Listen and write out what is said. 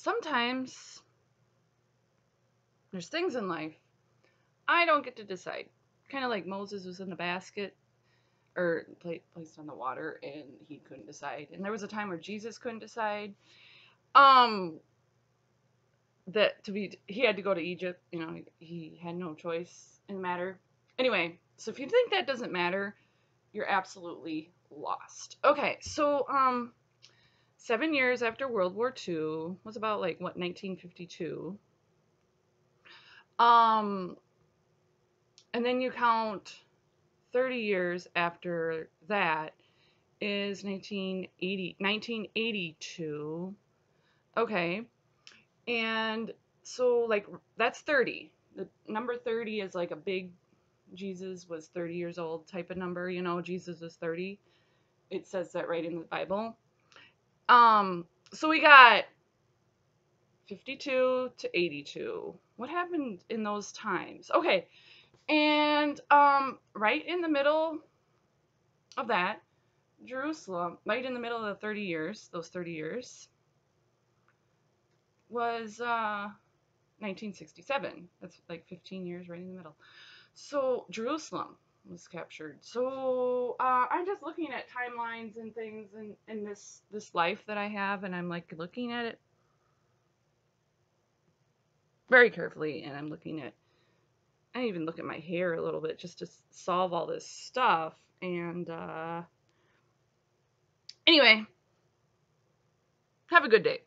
sometimes there's things in life I don't get to decide. Kind of like Moses was in the basket or placed on the water and he couldn't decide. And there was a time where Jesus couldn't decide. Um that to be he had to go to Egypt, you know, he had no choice in the matter. Anyway, so if you think that doesn't matter, you're absolutely lost. Okay, so um seven years after World War II was about like what 1952. Um, and then you count 30 years after that is 1980 1982. Okay, and so like that's 30. The number 30 is like a big Jesus was 30 years old type of number. You know, Jesus was 30. It says that right in the Bible. Um, so we got 52 to 82. What happened in those times? Okay, and um, right in the middle of that, Jerusalem, right in the middle of the 30 years, those 30 years, was uh, 1967. That's like 15 years right in the middle. So Jerusalem was captured. So uh, I'm just looking at timelines and things in, in this this life that I have, and I'm like looking at it very carefully, and I'm looking at I even look at my hair a little bit just to solve all this stuff. And uh, anyway, have a good day.